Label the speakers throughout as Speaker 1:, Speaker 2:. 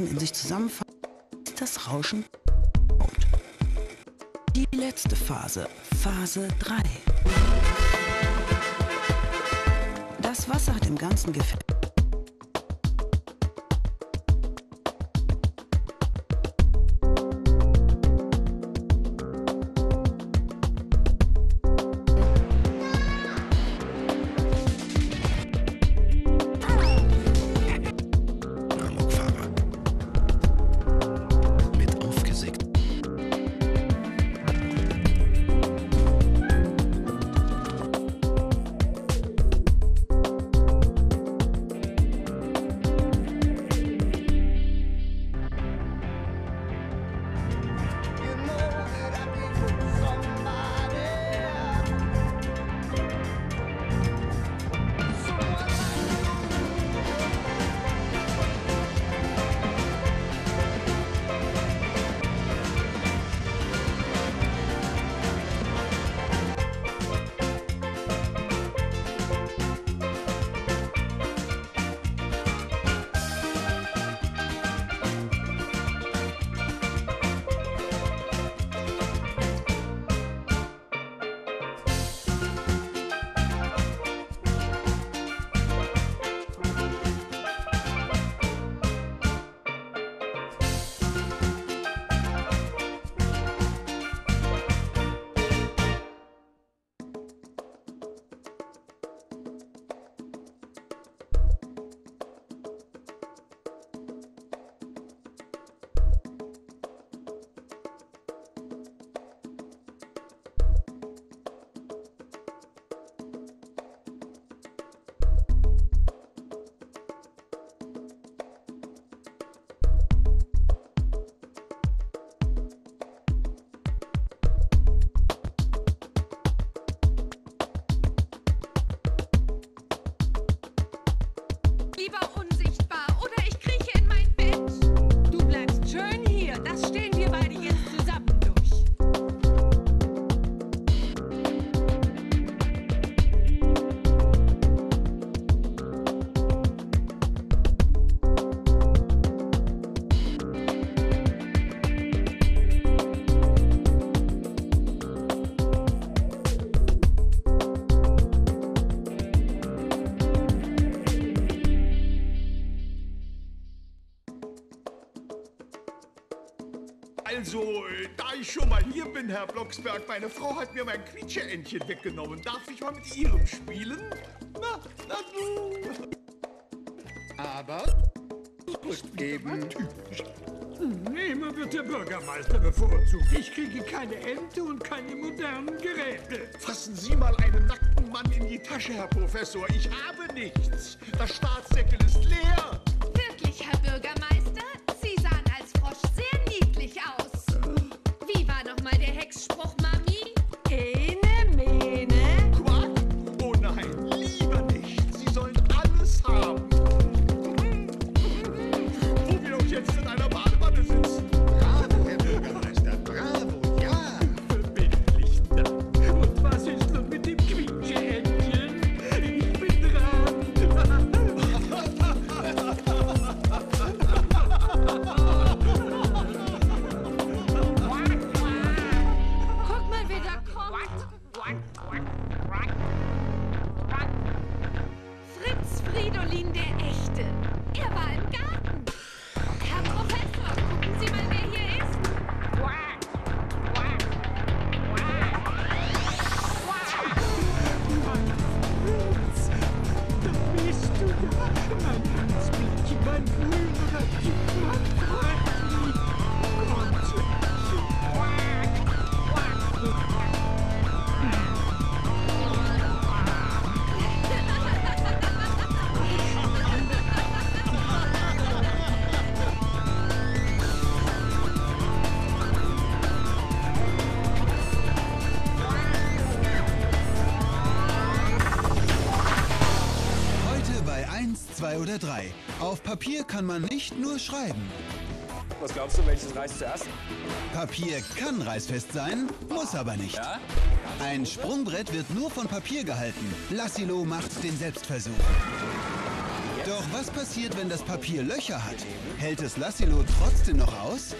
Speaker 1: in sich zusammenfassen das Rauschen kommt. Die letzte Phase, Phase 3. Das Wasser hat im ganzen Gefäß
Speaker 2: stehen wir bei dir.
Speaker 3: Also, äh, da ich schon mal hier bin, Herr Blocksberg, meine Frau hat mir mein Quietscheentchen weggenommen. Darf ich mal mit Ihrem spielen? Na, na du.
Speaker 4: Aber zurückgeben.
Speaker 5: Immer wird der Bürgermeister bevorzugt. Ich kriege keine Ente und keine modernen Geräte.
Speaker 3: Fassen Sie mal einen nackten Mann in die Tasche, Herr Professor. Ich habe nichts. Das Staatssäckel ist leer.
Speaker 6: Oder 3. Auf Papier kann man nicht nur schreiben.
Speaker 7: Was glaubst du, welches reißt zuerst?
Speaker 6: Papier kann reißfest sein, muss aber nicht.
Speaker 7: Ja?
Speaker 6: Ein Sprungbrett wird nur von Papier gehalten. Lassilo macht den Selbstversuch. Doch Doch was passiert, wenn das Papier Löcher hat? Hält es Lassilo trotzdem noch aus?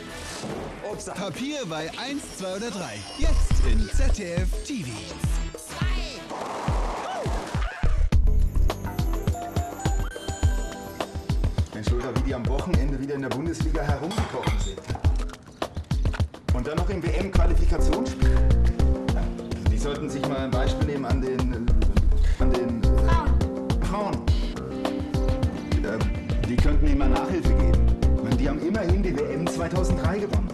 Speaker 6: Papier bei 1, 2 oder 3. Jetzt in ZDF TV.
Speaker 8: Die am Wochenende wieder in der Bundesliga herumgekommen sind. Und dann noch im WM-Qualifikationsspiel. Die sollten sich mal ein Beispiel nehmen an den. an den. Frauen. Frauen. Äh, die könnten ihnen mal Nachhilfe geben. Die haben immerhin die WM 2003 gewonnen.